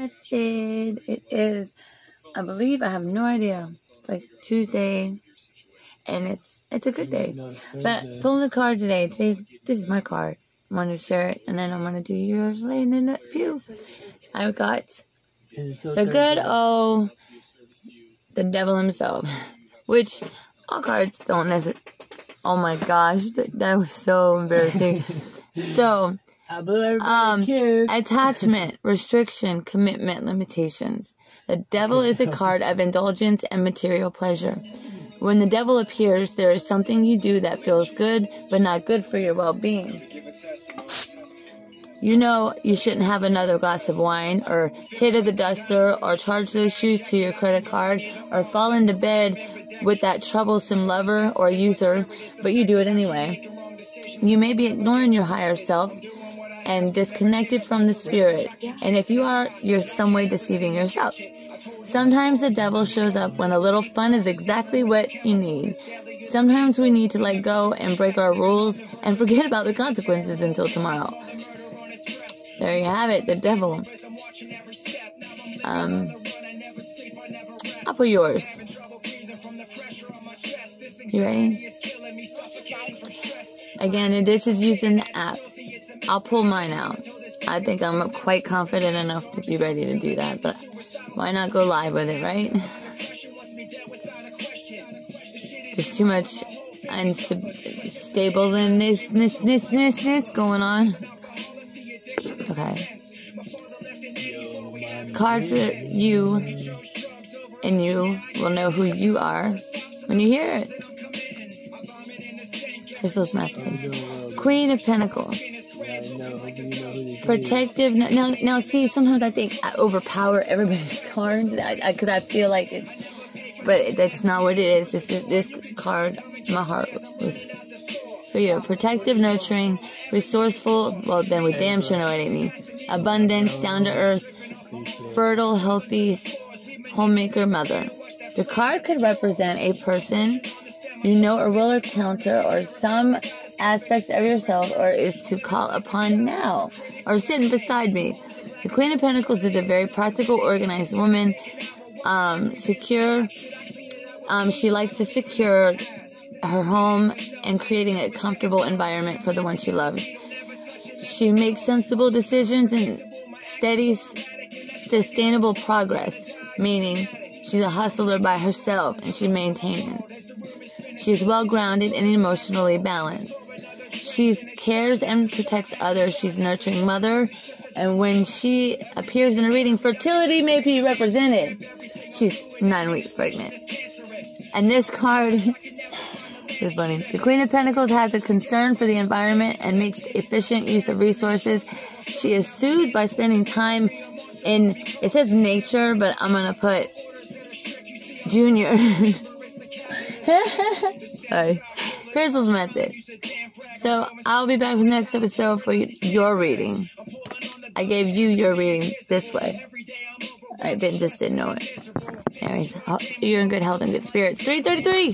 Method. It is, I believe, I have no idea. It's like Tuesday, and it's it's a good day. But pulling the card today. Today, this is my card. I'm gonna share it, and then I'm gonna do yours later in a few. I got the good old the devil himself, which all cards don't necessarily. Oh my gosh, that, that was so embarrassing. so, um, attachment, restriction, commitment, limitations. The devil is a card of indulgence and material pleasure. When the devil appears, there is something you do that feels good, but not good for your well being. You know you shouldn't have another glass of wine, or hit of the duster, or charge those shoes to your credit card, or fall into bed with that troublesome lover or user, but you do it anyway. You may be ignoring your higher self and disconnected from the spirit, and if you are, you're some way deceiving yourself. Sometimes the devil shows up when a little fun is exactly what you need. Sometimes we need to let go and break our rules and forget about the consequences until tomorrow. There you have it, the devil. Um, I'll yours. You ready? Again, this is using the app. I'll pull mine out. I think I'm quite confident enough to be ready to do that, but why not go live with it, right? There's too much unstableness going on. Okay. Card for you, and you will know who you are when you hear it. Here's those methods. Queen of Pentacles. Protective. Now, now, see, sometimes I think I overpower everybody's cards because I, I, I, feel like it, but that's not what it is. This this card, my heart was for you. Protective, nurturing, resourceful. Well, then we damn sure know what it means. Abundance, down to earth, fertile, healthy, homemaker, mother. The card could represent a person you know or will encounter or some aspects of yourself or is to call upon now or sitting beside me. The Queen of Pentacles is a very practical, organized woman. Um, secure. Um, she likes to secure her home and creating a comfortable environment for the one she loves. She makes sensible decisions and steady, sustainable progress, meaning she's a hustler by herself and she's maintaining. She's well grounded and emotionally balanced. She cares and protects others. She's nurturing mother. And when she appears in a reading, fertility may be represented. She's nine weeks pregnant. And this card is funny. The Queen of Pentacles has a concern for the environment and makes efficient use of resources. She is soothed by spending time in, it says nature, but I'm going to put junior. Sorry. Krystle's method. So I'll be back with the next episode for your reading. I gave you your reading this way. I didn't just didn't know it. Anyways, you're in good health and good spirits. 333.